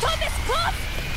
Thomas, Kopf!